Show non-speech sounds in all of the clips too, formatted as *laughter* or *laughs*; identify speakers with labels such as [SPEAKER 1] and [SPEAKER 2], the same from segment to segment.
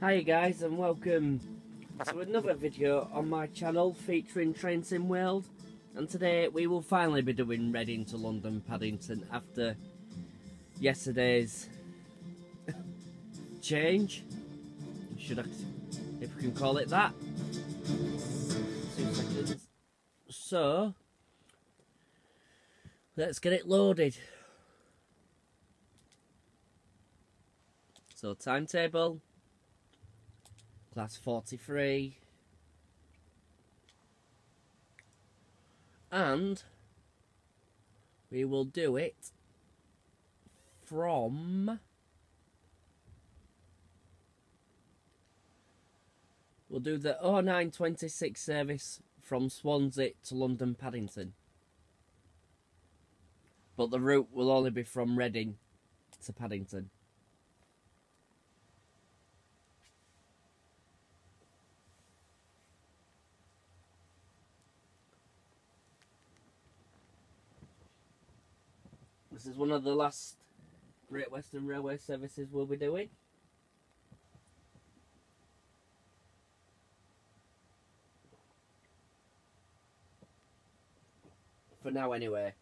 [SPEAKER 1] Hi guys and welcome to another video on my channel featuring Train Sim World. And today we will finally be doing Reading to London Paddington after yesterday's *laughs* change. Should I if we can call it that. Two seconds. So let's get it loaded. So timetable Class 43. And we will do it from We'll do the 0926 service from Swansea to London Paddington. But the route will only be from Reading to Paddington. This is one of the last Great Western Railway services we'll be doing. For now anyway.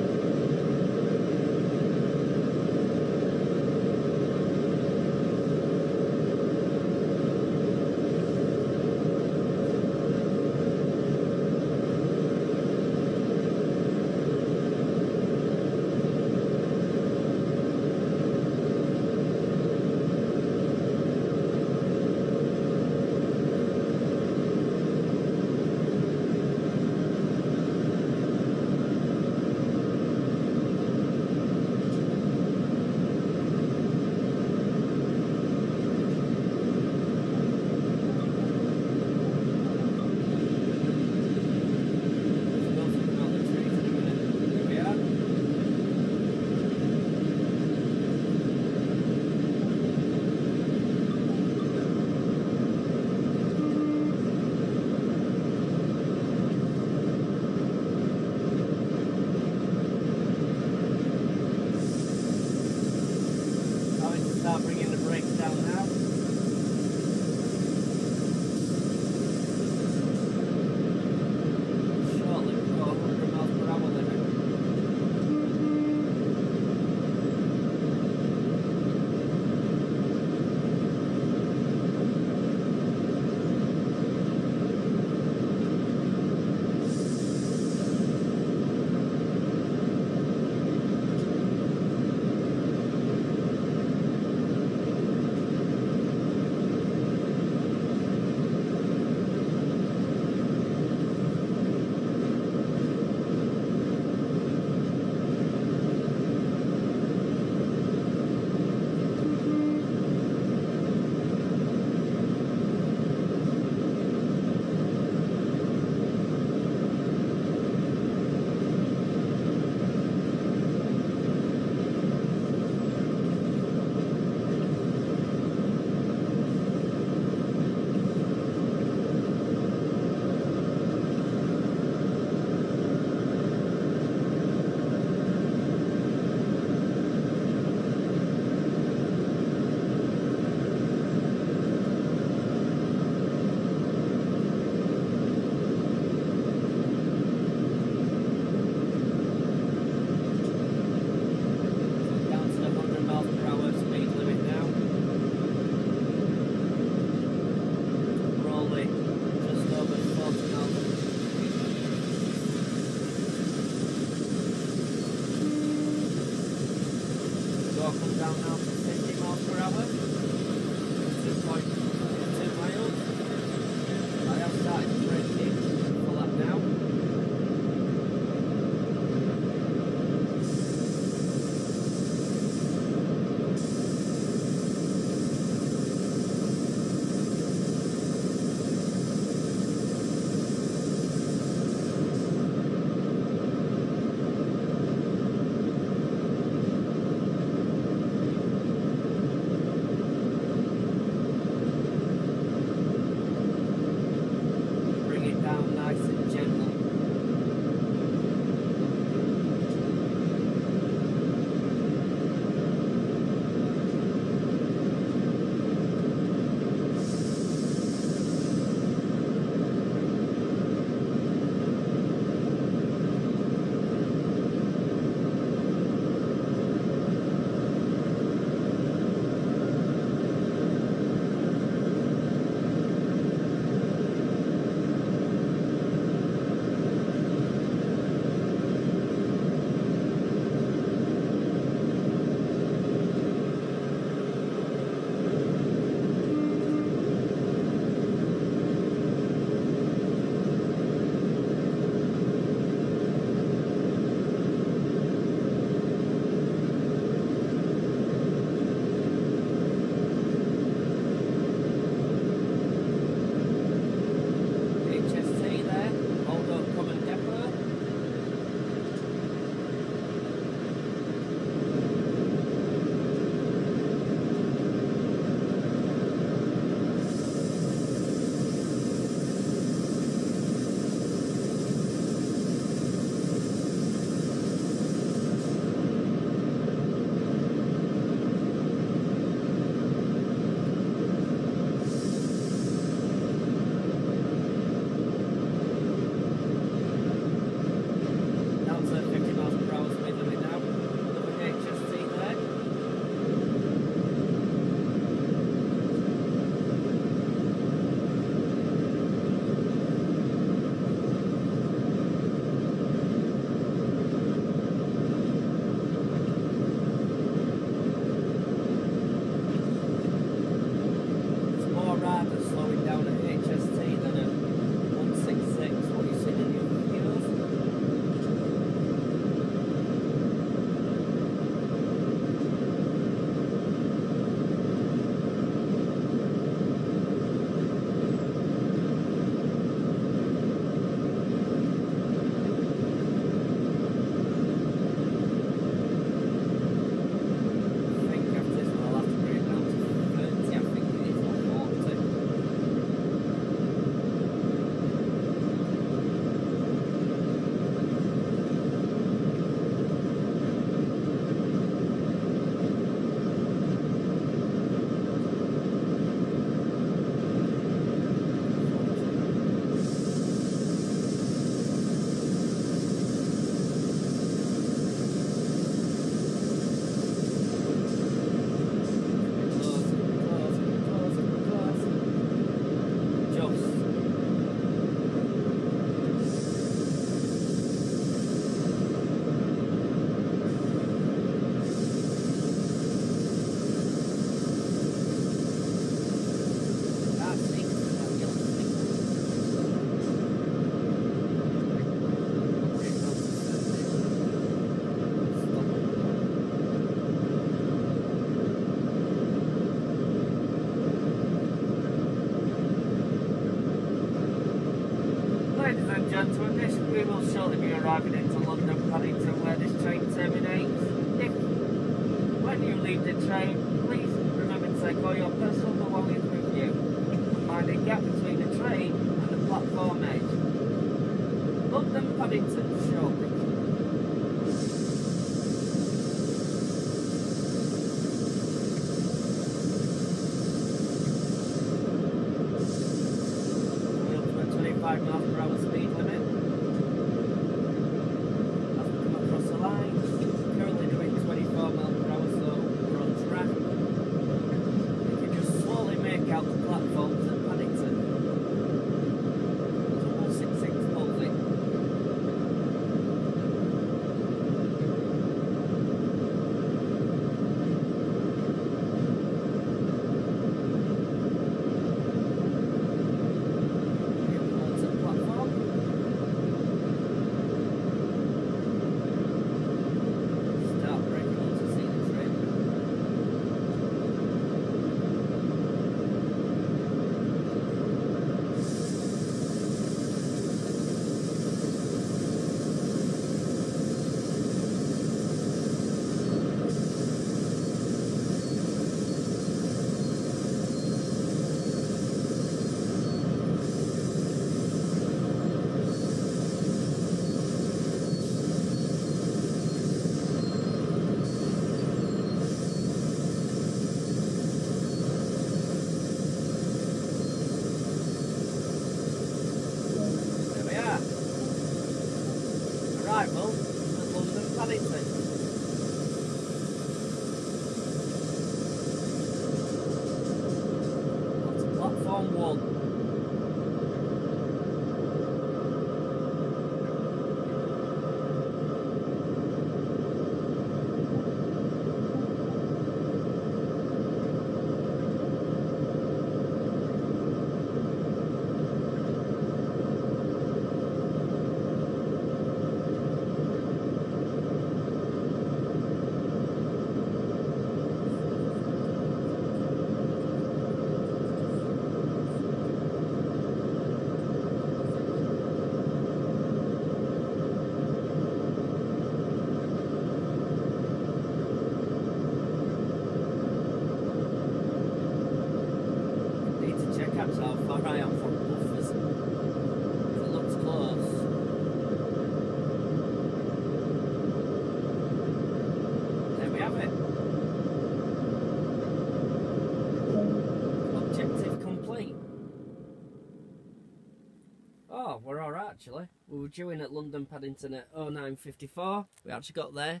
[SPEAKER 1] Actually. We were due in at London Paddington at 0954. We actually got there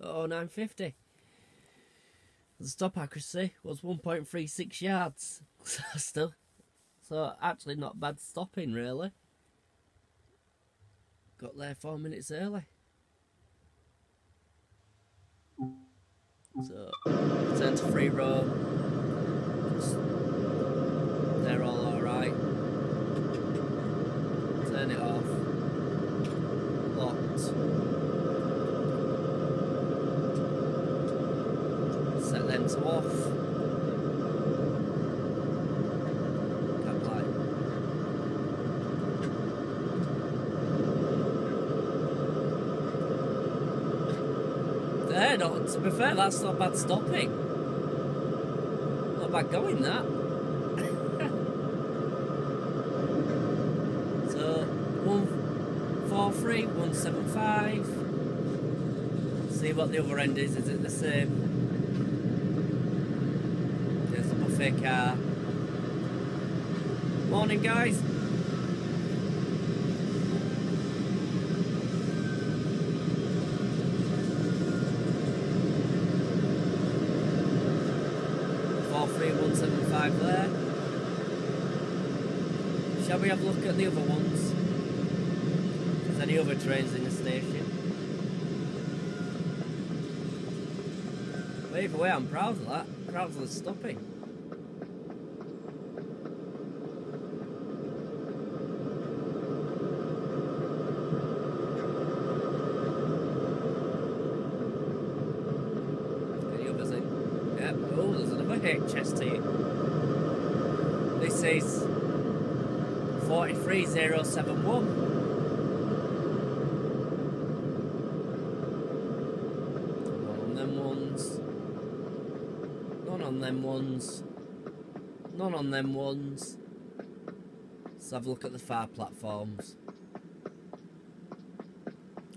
[SPEAKER 1] at 0950. The stop accuracy was 1.36 yards. *laughs* So Still. So actually not bad stopping really. Got there four minutes early. So return to free roam. They're all alright. Turn it off. Locked. Set them to off. There, not to be fair, that's not bad stopping. Not bad going that. three, one seven five. See what the other end is, is it the same? There's the buffet car. Morning guys. Four three one seven five there. Shall we have a look at the other one? Trains in the station. But either way, I'm proud of that. Proud of the stopping. Any others in? Yep. Oh, there's another HST. This is 43071. Them ones. None on them ones. Let's have a look at the far platforms.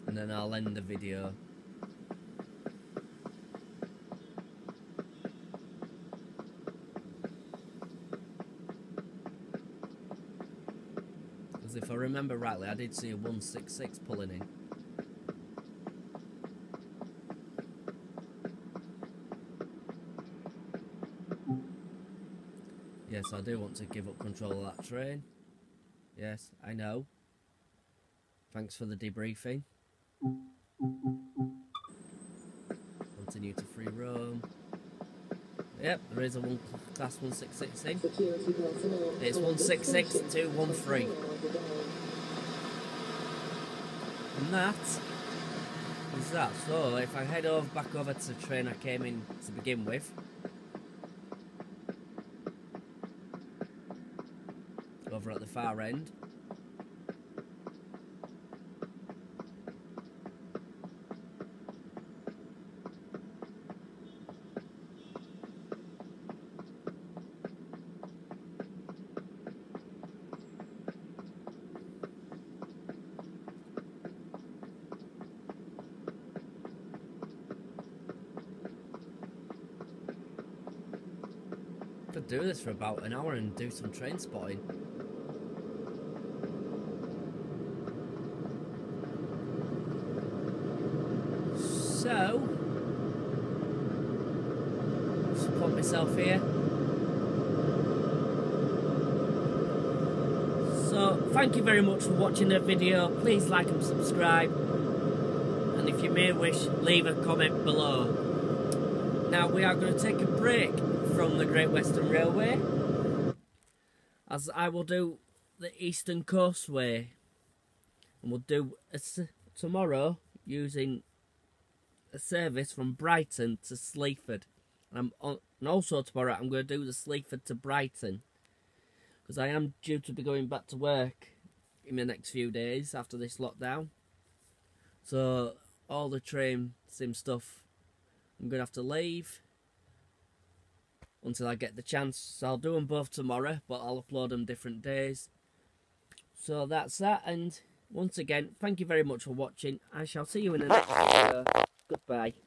[SPEAKER 1] And then I'll end the video. Because if I remember rightly, I did see a 166 pulling in. Yes, I do want to give up control of that train. Yes, I know. Thanks for the debriefing. Continue to free roam. Yep, there is a one class 166 in. It's 166213. And that is that. So if I head over back over to the train I came in to begin with. Over at the far end. Could do this for about an hour and do some train spotting. So, just put myself here. So, thank you very much for watching the video. Please like and subscribe. And if you may wish, leave a comment below. Now, we are going to take a break from the Great Western Railway, as I will do the Eastern Coastway, and we'll do a, tomorrow using a service from Brighton to Seaford. And, on, and also tomorrow I'm going to do the Seaford to Brighton, because I am due to be going back to work in the next few days after this lockdown. So all the train sim stuff I'm going to have to leave until I get the chance. So I'll do them both tomorrow, but I'll upload them different days. So that's that, and once again, thank you very much for watching. I shall see you in the next video. Goodbye.